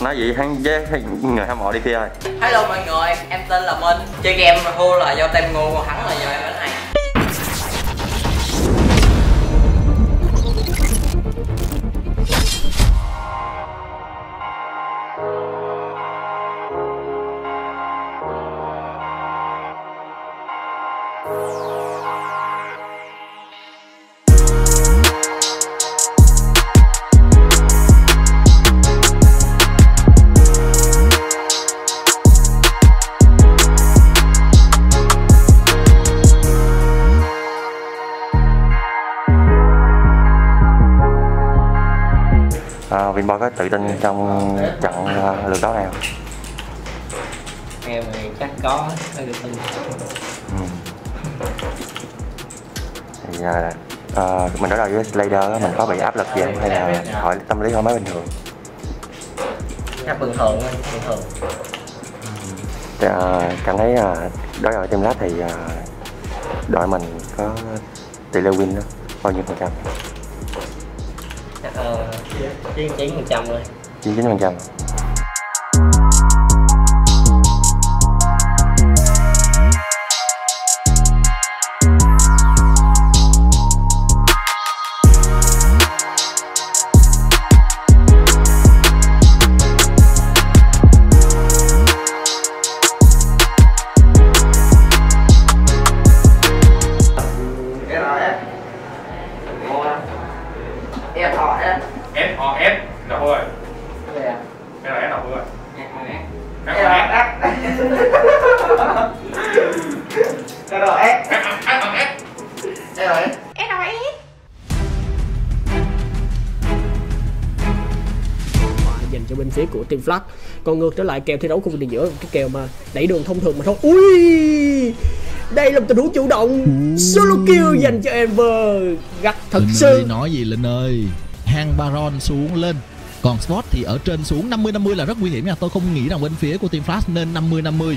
nói gì hắn với người hâm mộ đi kia ơi. Hello mọi người, em tên là Minh. Chơi game thua là do tem ngu, còn thắng là do em đánh này. À, Vinboy có tự tin trong trận uh, lượt đấu này không? Em thì chắc có, được tin Ừ. Thì à, à, mình đối đầu với Slayer mình có bị áp lực gì không hay là hỏi tâm lý thoải mái bình thường? Chắc bình thường bình thường Thì, à, cảm thấy à, đối đầu Team Lab thì à, đội mình có tỷ lệ win đó bao nhiêu phần trăm? Chắc 99% thôi 99 phần trăm. Rồi là F đọc rồi Em hỏi á F O F Cái đó ép F. O F Đây rồi dành cho bên phía của team Flash. Còn ngược trở lại kèo thi đấu khu vực đường giữa cái kèo mà đẩy đường thông thường mà thôi. Ui! Đây là một tình huống chủ động. Solo kill dành cho Ember gắt thật Linh sự. Ơi, nói gì Linh ơi Hang Baron xuống lên. Còn Sport thì ở trên xuống 50-50 là rất nguy hiểm nha. Tôi không nghĩ rằng bên phía của Team Flash nên 50-50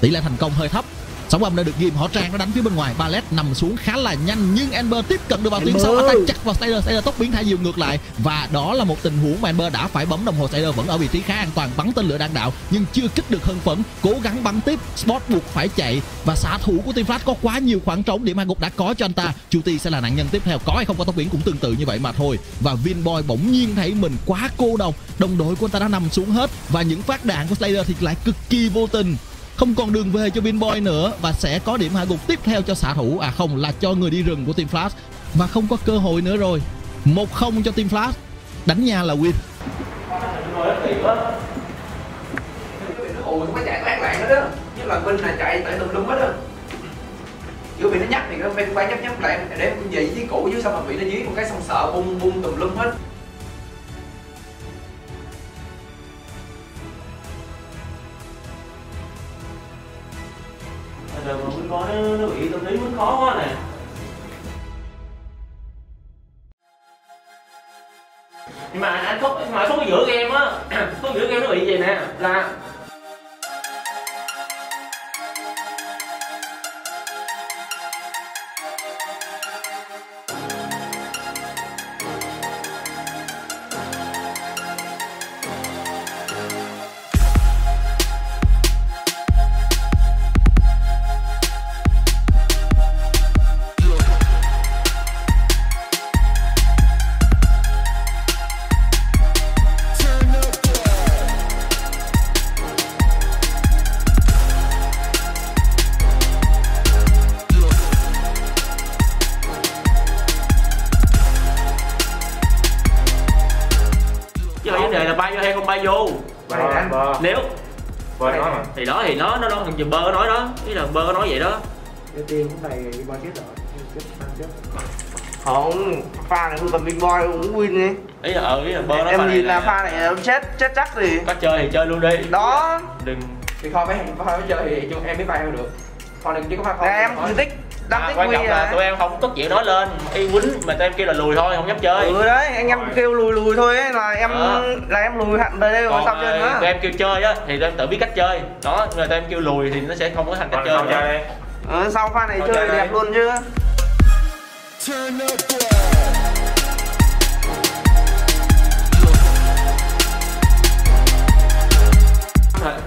Tỷ lệ thành công hơi thấp. Sóng âm đã được ghim họ trang nó đánh phía bên ngoài. Ballet nằm xuống khá là nhanh Nhưng Ember tiếp cận được vào tuyến sau. Attack chắc vào Slayer Slayer tốc biến thả diều ngược lại. Và đó là một tình huống mà Ember đã phải bấm đồng hồ. Slayer vẫn ở vị trí khá an toàn Bắn tên lửa đạn đạo nhưng chưa kích được hân phấn. Cố gắng bắn tiếp Spot buộc phải chạy. Và xạ thủ của Team Flash có quá nhiều khoảng trống Điểm hai gục đã có cho anh ta. Chu Ti sẽ là nạn nhân tiếp theo. Có hay không có tốc biến cũng tương tự như vậy mà thôi. Và Vinboy bỗng nhiên thấy mình quá cô độc. Đồng đội của anh ta đã nằm xuống hết. Và những phát đạn của Slayer thì lại cực kỳ vô tình không còn đường về cho Binboy nữa và sẽ có điểm hạ gục tiếp theo cho xạ thủ. À không, là cho người đi rừng của Team Flash. Và không có cơ hội nữa rồi. 1-0 cho Team Flash. Đánh nhà là win. Ủi không chạy toán loạn hết á nhất là Vinh là chạy tại tùm lum hết á kiểu bị nó nhắc thì nó phải nhấp nhấp lại, để con gì với cũ chứ sao mà bị nó dí một cái xong sợ bung bung tùm lum hết. Bị tâm lý nó khó quá nè nhưng mà anh có mà có cái giữa game á có giữa game nó bị gì nè? Là vô. Vô Bay đánh. Bơ nếu. Bơ nói mà thì đó thì nó nó nó thằng bơ nói đó. Ý là bơ nói vậy đó. Đầu tiên cũng này bao chết rồi. Không pha này không cần big boy cũng win đi. Ý là ừ ý là bơ nói em pha này nhìn là pha này em chết chết chắc gì có chơi thì chơi luôn đi. Đó. Đừng. Thì thôi mấy pha mới chơi thì chung em biết bay không được. Còn đừng chỉ có pha không. Em tích đăng à, quan trọng là à tụi em không có chịu nói lên. Y quýnh mà tụi em kêu là lùi thôi không dám chơi. Ừ đấy anh em kêu lùi lùi thôi ấy là em Đó. là em lùi hẳn về đây rồi còn sao chơi ờ, nữa? tụi em kêu chơi á thì tụi em tự biết cách chơi. Đó mà tụi em kêu lùi thì nó sẽ không có thành cách Còn chơi nữa. chơi đi ừ, sau pha này Thôi chơi chơi đẹp luôn chứ?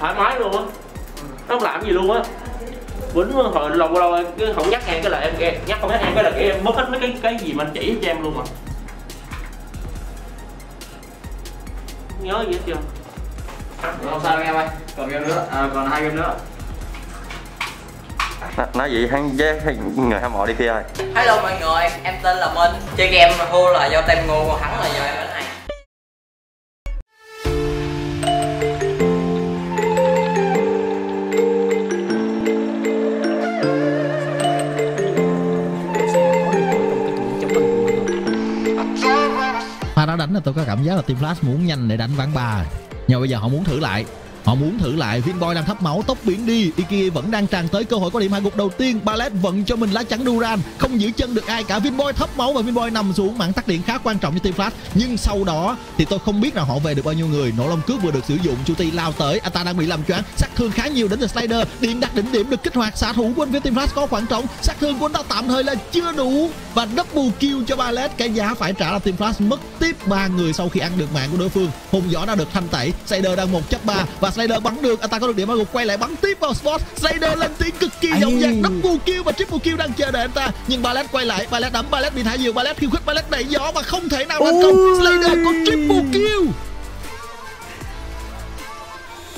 Thoải mái luôn á. Nó không làm gì luôn á quýnh hồi lâu lâu cứ không nhắc em cái là em em nhắc không nhắc em cái là cái em mất hết mấy cái cái gì mà anh chỉ cho em luôn mà. Nhớ gì hết chưa? Không sao em ơi còn game nữa à, còn hai game nữa. Nói- gì hắn với người hâm mộ đi kia ơi. Hello mọi người em tên là minh chơi game thua là do tem ngu còn thắng là do em đánh đánh là tôi có cảm giác là team flash muốn nhanh để đánh ván ba. Nhưng mà bây giờ họ muốn thử lại họ muốn thử lại, Vinboy đang thấp máu tốc biến đi. Iki vẫn đang tràn tới cơ hội có điểm hạ gục đầu tiên. Ballet vận cho mình lá chắn Duran. Không giữ chân được ai cả. Vinboy thấp máu và Vinboy nằm xuống mạng tắt điện khá quan trọng cho team flash. Nhưng sau đó thì tôi không biết là họ về được bao nhiêu người. Nổ lông cướp vừa được sử dụng, Chu Ti lao tới. Ata đang bị làm choáng. Sát thương khá nhiều đến từ Slider. Điện đặt đỉnh điểm được kích hoạt. Xạ thủ của anh phía team flash có khoảng trống. Sát thương của anh ta tạm thời là chưa đủ. Và double kill cho Ballet. Cái giá phải trả là team flash mất tiếp ba người sau khi ăn được mạng của đối phương. Hùng giỏ đã được thanh tẩy. Slider đang một chấp ba. Và Slider bắn được. Anh ta có được điểm hạ gục quay lại bắn tiếp vào spot. Slider lên tiếng cực kỳ dõng dạc double kill và triple kill đang chờ đợi anh ta. Nhưng Ballet quay lại. Ballet đấm Ballet bị thả diều Ballet khiêu khích Ballet đẩy gió mà không thể nào thành công. Slider có triple kill.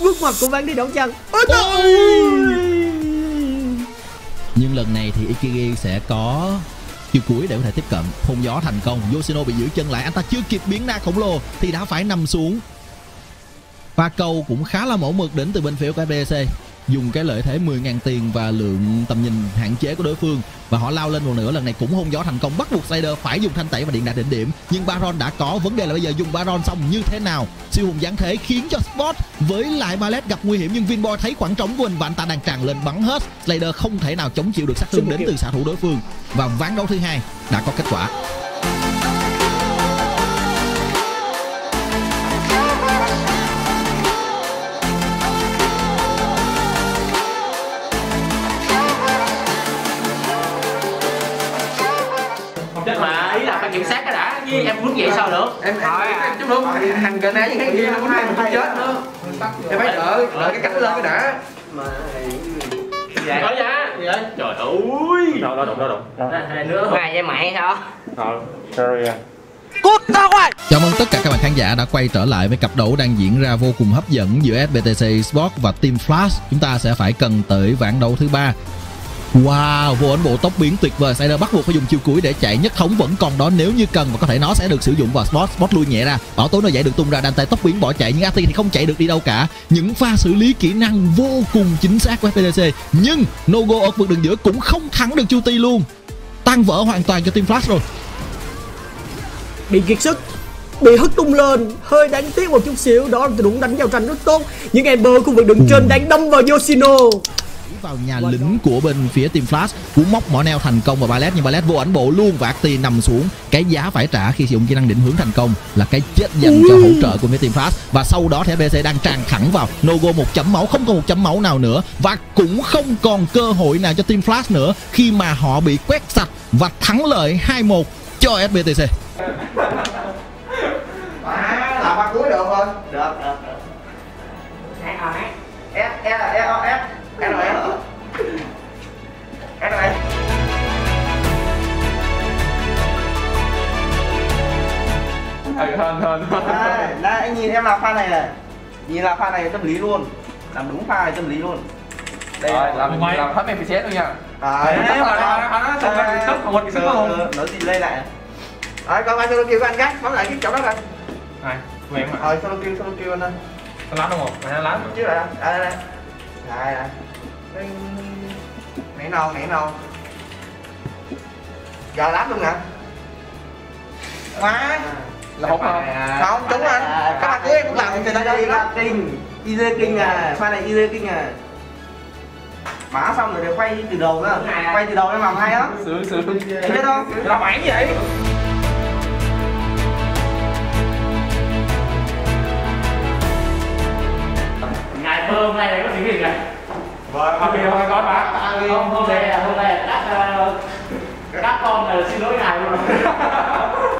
Bước ngoặt của ván đi đấu chân ôi trời nhưng lần này thì Ikigi sẽ có chiều cuối để có thể tiếp cận. Hùng gió thành công. Yoshino bị giữ chân lại. Anh ta chưa kịp biến na khổng lồ thì đã phải nằm xuống và cầu cũng khá là mẫu mực đến từ bên phía của FBC dùng cái lợi thế 10.000 tiền và lượng tầm nhìn hạn chế của đối phương. Và họ lao lên một nữa lần này cũng hung gió thành công bắt buộc Slider phải dùng thanh tẩy và điện đạt đỉnh điểm. Nhưng Baron đã có vấn đề là bây giờ dùng Baron xong như thế nào? Siêu hùng giáng thế khiến cho Spot với lại Ballet gặp nguy hiểm nhưng Vinboy thấy khoảng trống của mình và anh ta đang tràn lên bắn hết. Slider không thể nào chống chịu được sát thương đến từ xạ thủ đối phương. Và ván đấu thứ hai đã có kết quả mà ý là phải kiểm soát cái đã chứ em bước vậy sao được? Em em chút nữa thằng này với cái kia nó muốn hai mình không chết nữa em phải đợi đợi cái cánh lên cái đã. Dạ. Nói ra Trời ơi. Đâu, đâu đụng, đâu đụng Hai nữa. Ngày với mày sao Ờ, sorry à. Chào mừng tất cả các bạn khán giả đã quay trở lại với cặp đấu đang diễn ra vô cùng hấp dẫn giữa SBTC Sport và Team Flash. Chúng ta sẽ phải cần tới ván đấu thứ ba. Wow, vô ấn bộ tốc biến tuyệt vời. Sider bắt buộc phải dùng chiêu cuối để chạy nhất thống vẫn còn đó. Nếu như cần và có thể nó sẽ được sử dụng vào Sport Sport lui nhẹ ra. Bảo tố nó dậy được tung ra đan tay tốc biến bỏ chạy nhưng Ati thì không chạy được đi đâu cả. Những pha xử lý kỹ năng vô cùng chính xác của FPDC Nhưng Nogo ở vực đường giữa cũng không thắng được Chu Ti luôn. Tan vỡ hoàn toàn cho Team Flash rồi. Bị kiệt sức bị hất tung lên hơi đáng tiếc một chút xíu. Đó đúng đánh giao tranh rất tốt. Những Ember khu vực đường trên đang đâm vào Yoshino vào nhà lính của bên phía team flash. Cú móc mỏ neo thành công và ballet nhưng ballet vô ảnh bộ luôn và Acti nằm xuống. Cái giá phải trả khi sử dụng kỹ năng định hướng thành công là cái chết dành cho hỗ trợ của phía team flash. Và sau đó thì FBC đang tràn thẳng vào Nogo một chấm máu không còn một chấm máu nào nữa. Và cũng không còn cơ hội nào cho team flash nữa khi mà họ bị quét sạch và thắng lợi 2-1 cho SBTC à làm ba cuối được không? Được được được. O hát s s s o s s o s s o s Ừ, hên, hên, hên đây, đây anh nhìn em làm pha này này. Nhìn làm pha này tâm lý luôn. Làm đúng pha này tâm lý luôn. Đây Rồi, làm, làm hết MPCS luôn nha. À, Đấy, mà nó- nó xong rồi sức, không? nó gì lây lại. Đấy, con ai solo kill của anh gác bấm lại cái chỗ đó coi. Này, quen mà rồi solo kill solo kill anh ơi. Nó lắm đúng không? Mày nó lắm chứ lại đây đây. Đây đây. Nãy non nãy non giờ lát luôn nè má Là không không? không đúng anh. Các bạn của em cũng làm người ta đi. Lắm kinh easy kinh à. Pha này easy kinh à. Mã xong rồi để quay từ đầu nữa quay từ đầu em làm hay lắm Sướng, sướng. Em biết không? Làm bản vậy. Ngày hôm nay này có chuyện gì kìa Vâng, ok, thôi, có bà Hôm hôm nay là hôm nay là cắt ờ, cắt con là xin lỗi ngài luôn